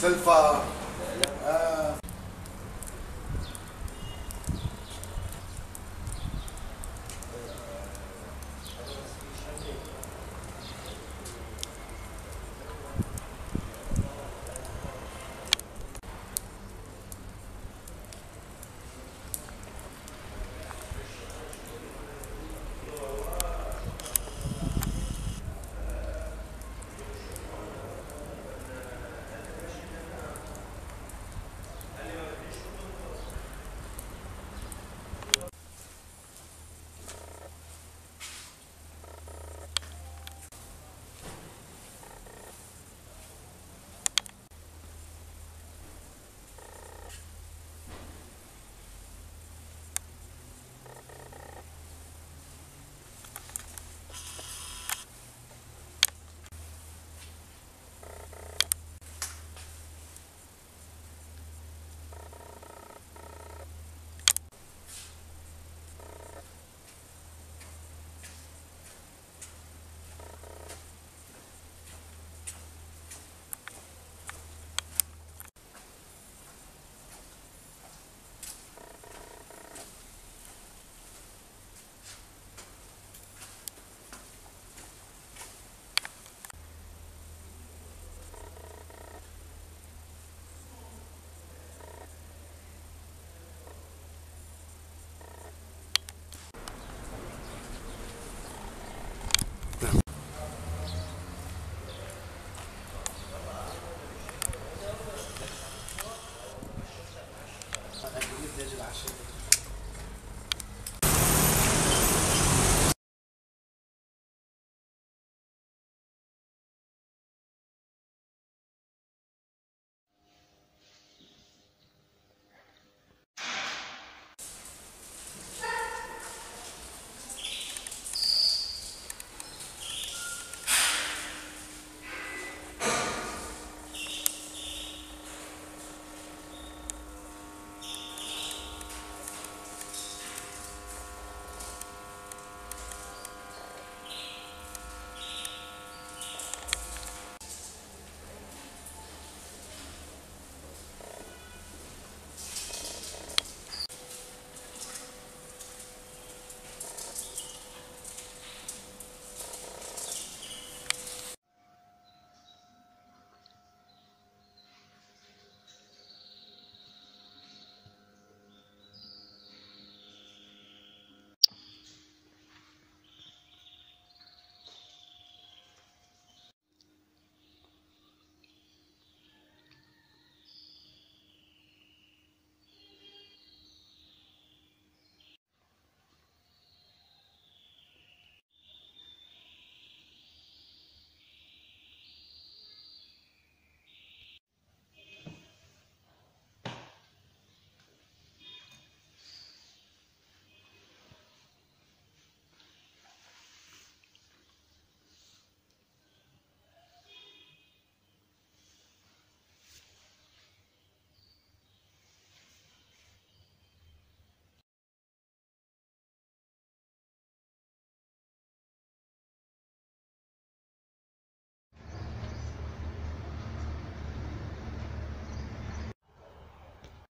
self uh,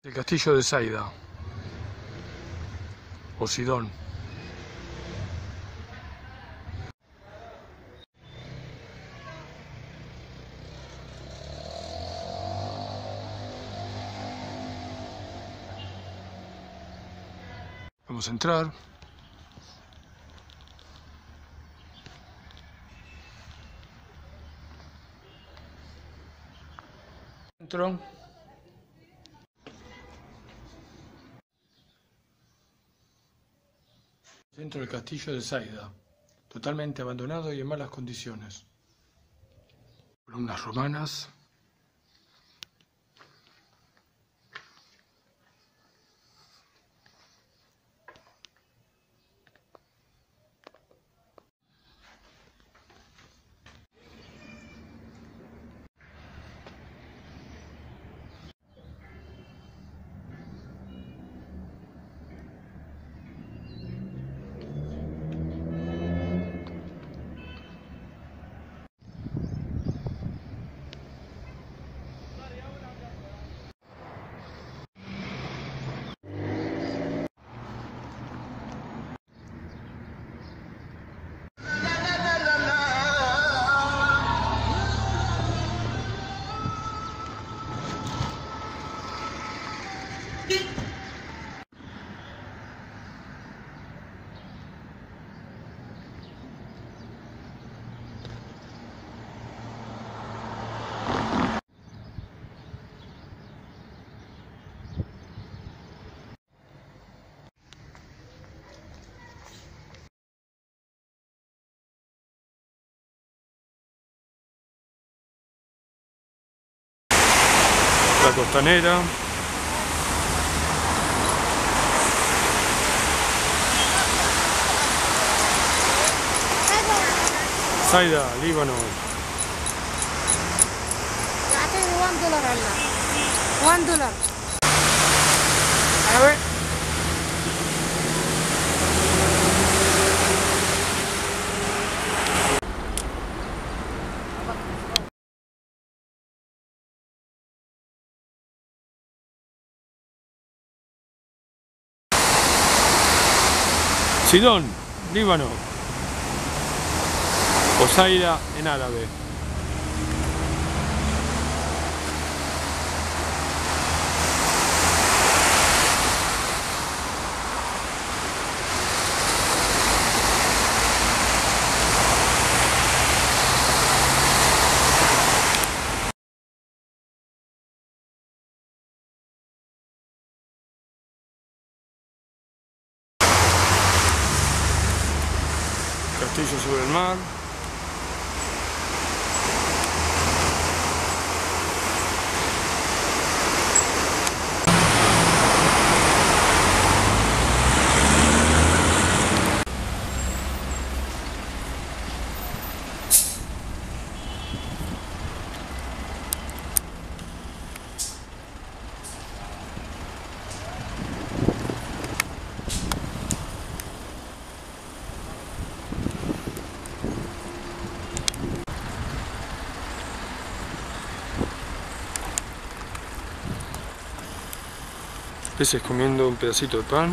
El castillo de Zaida. O Sidón. Vamos a entrar. Entro. Dentro del castillo de Zaida, totalmente abandonado y en malas condiciones. Columnas romanas. la costanera. Saida, Líbano. $1 $1 A ver. Sidón, Líbano. O Zaira en árabe. Castillo Peces comiendo un pedacito de pan.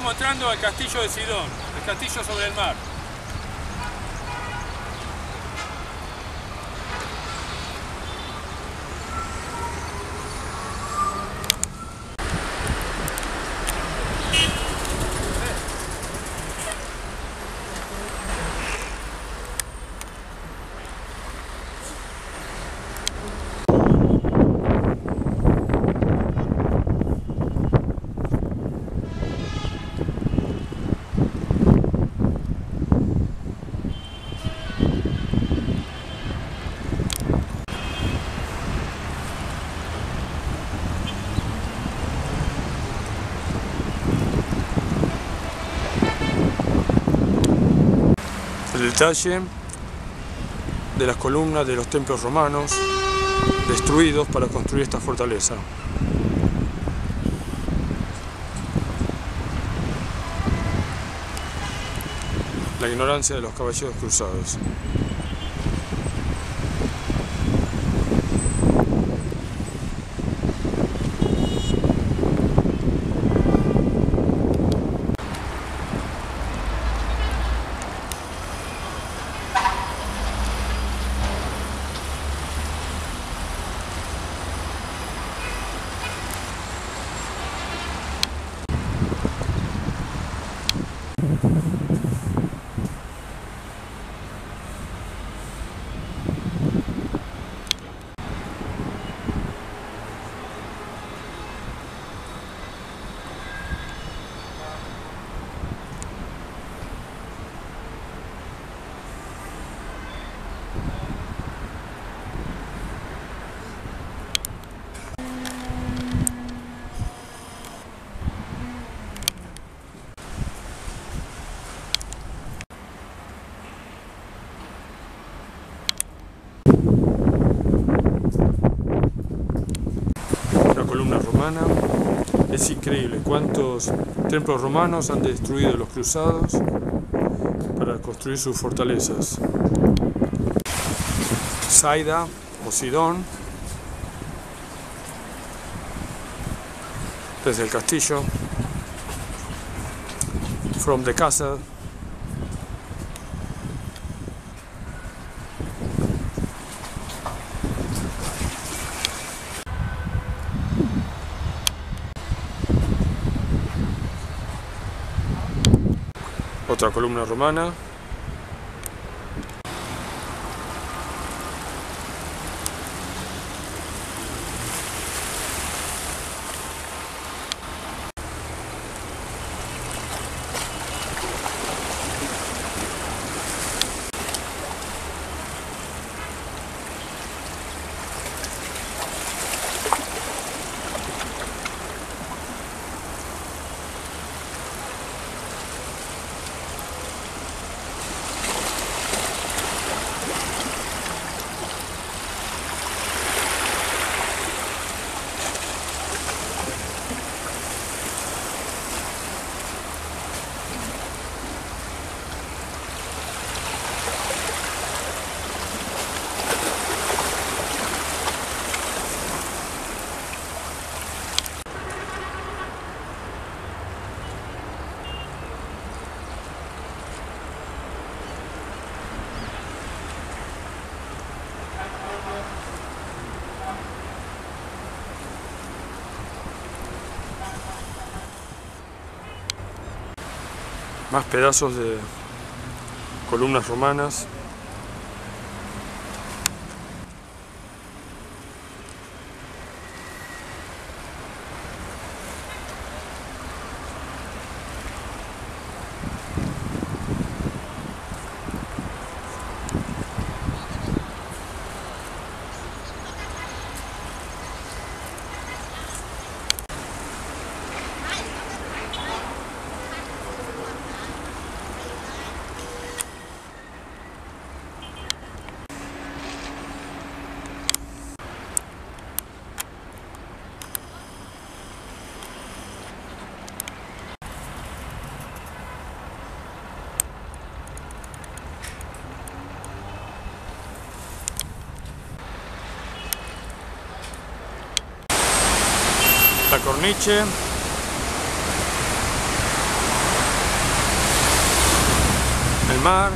Estamos entrando al castillo de Sidón, el castillo sobre el mar. Detalle de las columnas de los templos romanos destruidos para construir esta fortaleza. La ignorancia de los caballeros cruzados. Una columna romana. Es increíble. Cuántos templos romanos han destruido los cruzados para construir sus fortalezas. Saida o Sidón, desde el castillo, from the castle, otra columna romana. Más pedazos de columnas romanas. la corniche. El mar.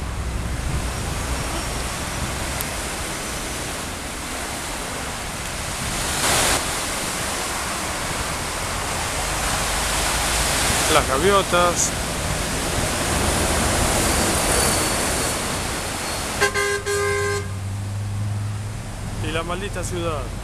Las gaviotas. Y la maldita ciudad.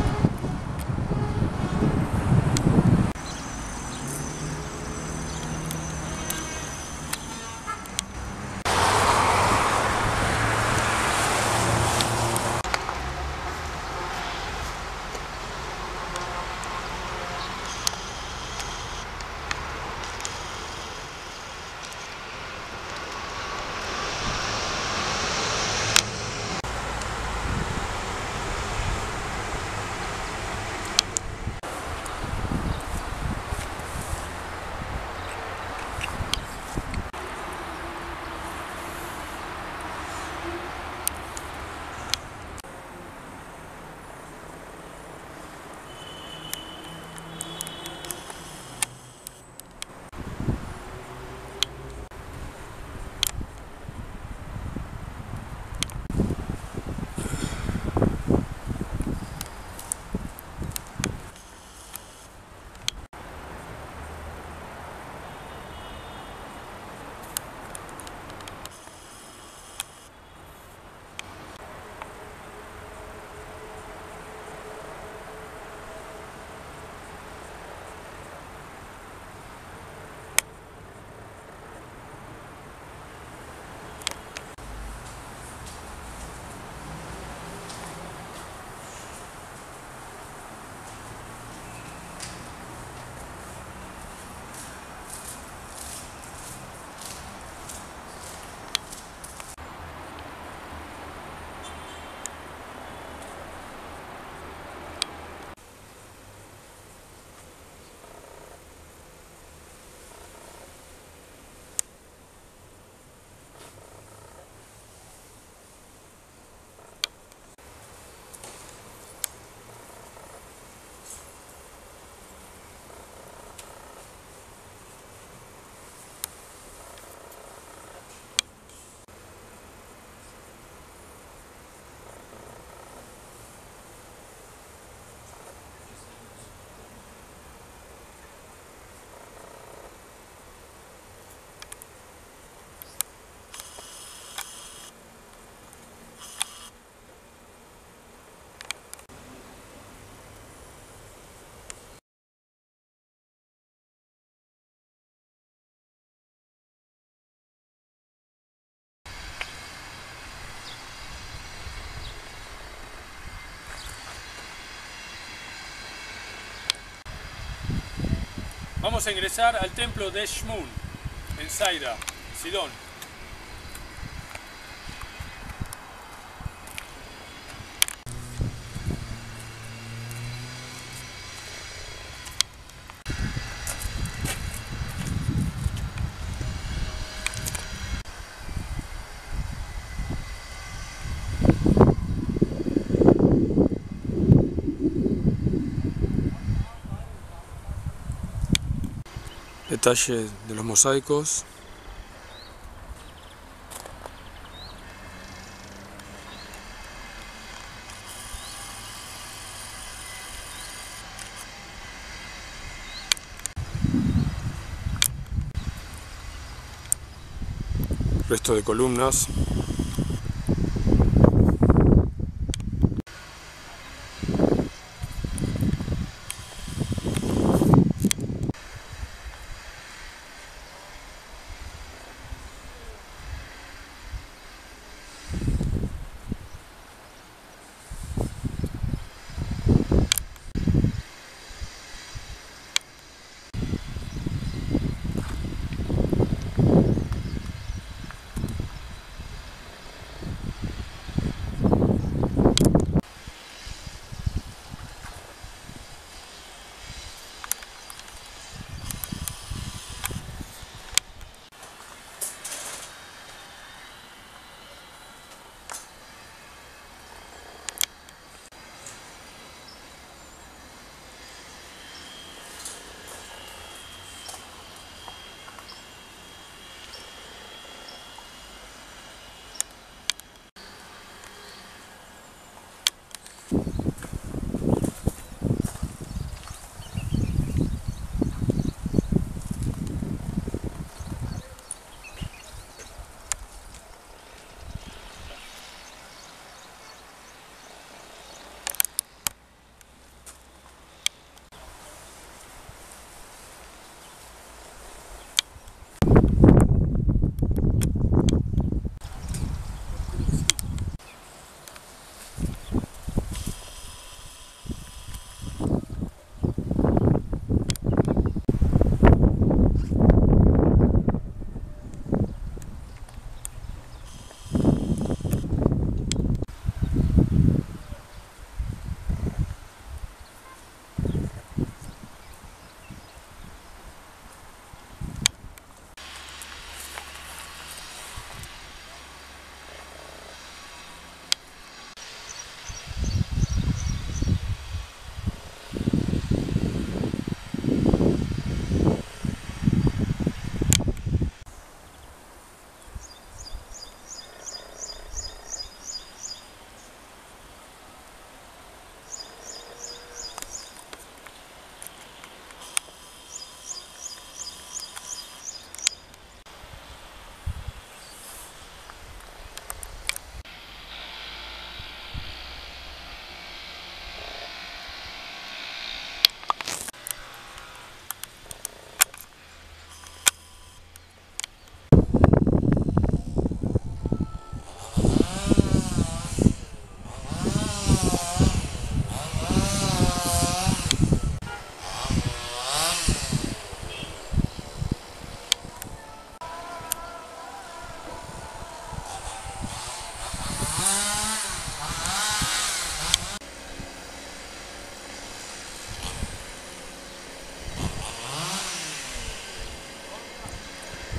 Vamos a ingresar al templo de Shmun, en Zaira, Sidón. Detalle de los mosaicos. Resto de columnas.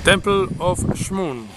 Temple of Shmun.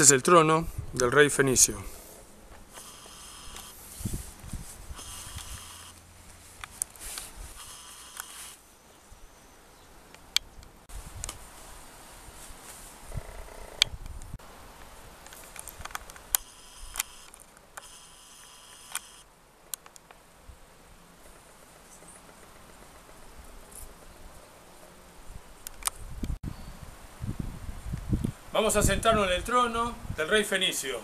Este es el trono del rey fenicio. Vamos a sentarnos en el trono del rey fenicio.